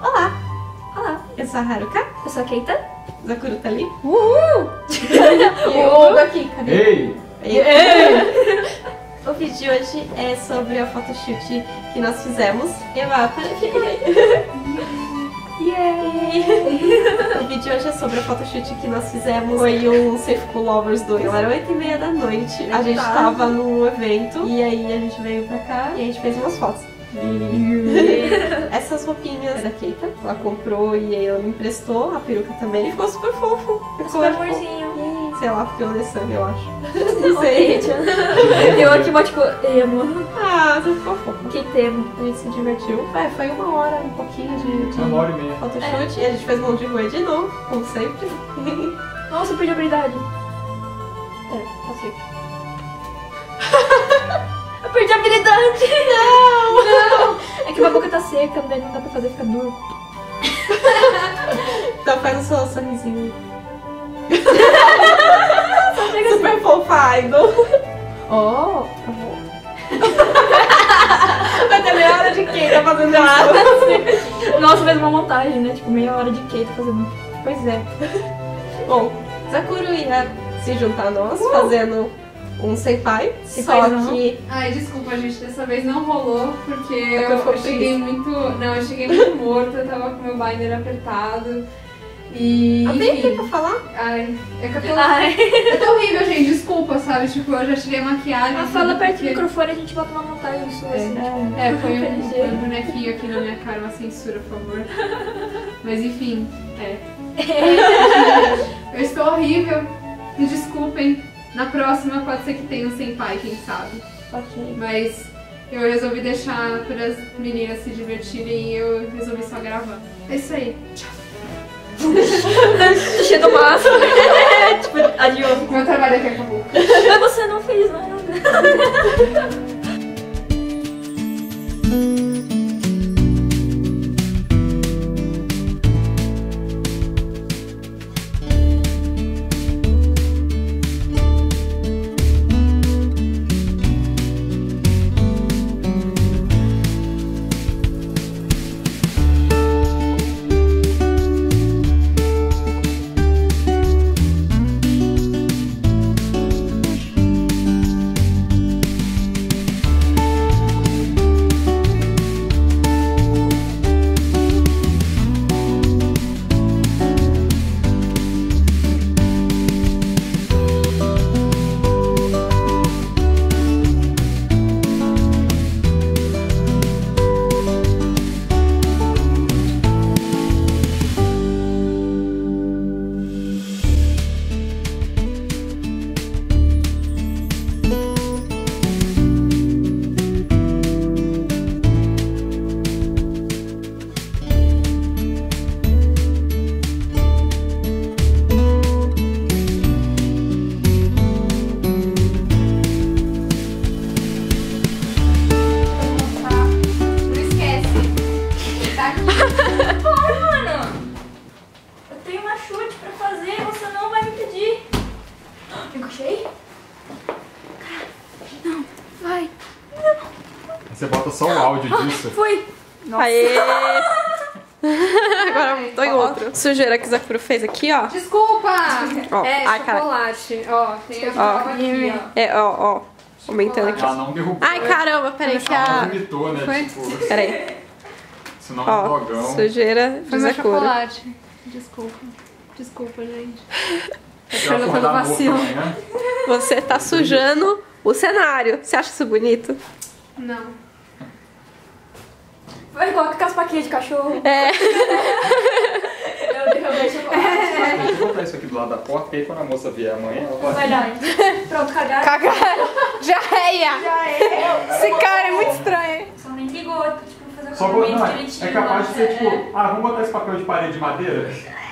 Olá, Olá, eu sou a Haruka. eu sou a Keita. Zakuro tá ali. Uhul! E o daqui, cadê? Ei! O vídeo de hoje é sobre a photoshoot que nós fizemos. Eva, para aqui. Yay! O vídeo de hoje é sobre a photoshoot que nós fizemos. Foi um Safe Cool Lovers 2. Era 8 e meia da noite. A gente Tá. tava num evento e aí a gente veio pra cá e a gente fez umas fotos. Essas roupinhas é da Keita, ela comprou e aí ela me emprestou, a peruca também. E ficou super fofo. Ficou Super amorzinho. Sei lá, eu Alessandra, eu acho. Não sei. Eu aqui vou tipo, emo. Ah, você ficou fofo. Que temo. A gente se divertiu. É, foi uma hora, um pouquinho de, de Uma hora e meia. photoshoot. E a gente fez mão de rua de novo, como sempre. Nossa, eu perdi a habilidade. É, passei. Eu perdi a habilidade. Não! Não! É que minha boca tá seca, daí não dá pra fazer ficar duro. Então faz o seu sorrisinho. Pega assim. Super fofa, idol. Oh, tá bom. Vai ter meia hora de quem tá fazendo nada. Nossa, fez uma montagem, né? Tipo, meia hora de Keita fazendo. Pois é. Bom, Zakuro ia se juntar a nós fazendo um senpai. Só Senpaizão. que Ai, desculpa, gente, dessa vez não rolou, porque É eu, eu eu cheguei muito. Não, eu cheguei muito morta, eu tava com meu binder apertado. E. Ah, vem aqui pra falar. Ai, é que eu tô. Ai. É tão horrível, gente, desculpa, sabe? Tipo, eu já tirei a maquiagem. Ah, fala perto do porque- microfone e a gente bota uma montagem sua assim. tipo, É, foi um, um bonequinho aqui na minha cara, uma censura, por favor. Mas enfim, é. Eu estou horrível, me desculpem. Na próxima pode ser que tenha um senpai, quem sabe. Ok. Mas eu resolvi deixar para as meninas se divertirem e eu resolvi só gravar. É isso aí. Tô cheio do maço. tipo, adiós. Meu trabalho aqui acabou. Mas você não fez nada. Você bota só o áudio disso. Foi. Aê! Agora tô em outro. Sujeira que o Zakuro fez aqui, ó. Desculpa! Ó, é, ai, cara. chocolate. Ó, tem a Ó. aqui, ó. É, ó, ó. Aumentando aqui. Ela não derrubou. Ai, caramba, peraí que Ela a... vomitou, né? Foi? Tipo, Peraí. senão é um Ó, dogão. sujeira Foi de Zakuro. chocolate. Desculpa. Desculpa, gente. Pelo- vacilo. Você tá sujando o cenário. Você acha isso bonito? Não. Vai igual com as paquinhas de cachorro. É. Eu derrubei chocolate. Deixa eu botar isso aqui do lado da porta, que aí quando a moça vier amanhã, ela vai. Verdade. Pronto, cagar. Cagaram. Já reia. Já é. Esse cara é muito estranho. Só nem ligou, tipo, fazer o Só botar. direitinho. É capaz de ser né? tipo, ah, vamos botar esse papel de parede de madeira?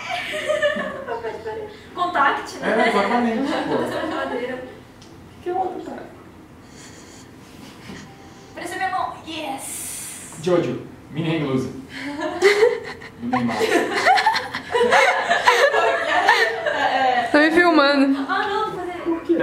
Contact, É, né? exatamente. Pô. Madeira. Que outro, cara? Parecia minha mão. Yes! Jojo, mini hang loose. Do Neymar. Tô me filmando. Ah, não, vou fazer. Por quê?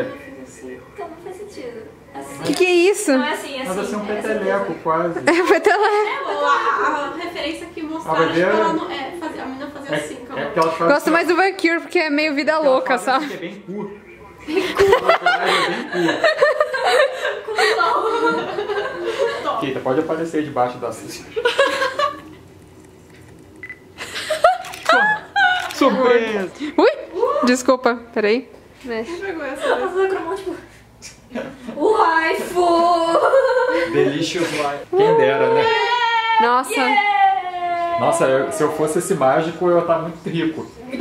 Então, não faz sentido. Assim. O que, que é isso? Não é assim, é assim. Mas assim, um é assim. peteleco quase. É peteleco. Pô, a, a referência que A mostraram, tipo, bandeira- ela não, é, fazer, a menina fazia É, assim, com a é mão. que elas fazem Gosto mais do Valkyrie porque é meio vida Ela louca, faz assim, sabe? que É bem curto. Bem curto. É bem curto. Keita, pode aparecer debaixo da Surpresa! Ui! Desculpa, peraí. Que vergonha essa Ela fazendo com a mão, tipo. Waifu! Delicious Life. Quem dera, né? Nossa. Yeah! Nossa, eu- se eu fosse esse mágico, eu ia estar muito rico. Eu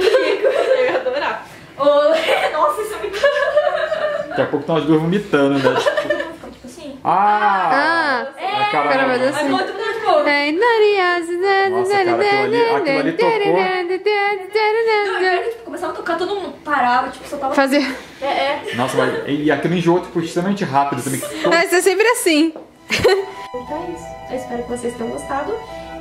ia adorar. Ô, Nossa, isso é muito. Daqui a pouco estão as duas vomitando, né? Tipo assim. Ah! Ah, caramba. Caramba, Deus. Mas muito, muito bom. É. Nossa, cara, aquilo ali- aquilo ali tipo, começava a tocar, todo mundo parava, tipo, só tava. Fazer. É, é. Nossa, mas e aquilo enjoou tipo, extremamente rápido também. Vai ser sempre assim. Então é isso. Eu espero que vocês tenham gostado.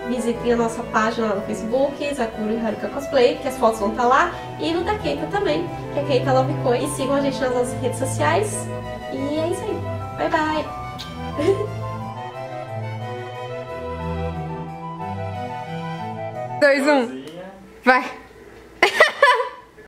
Visitem a nossa página lá no Facebook, Zakura e Haruka Cosplay, que as fotos vão estar lá. E no da Keita também, que é Keita Love. E sigam a gente nas nossas redes sociais. E é isso aí. Bye bye. Dois, um. Vai.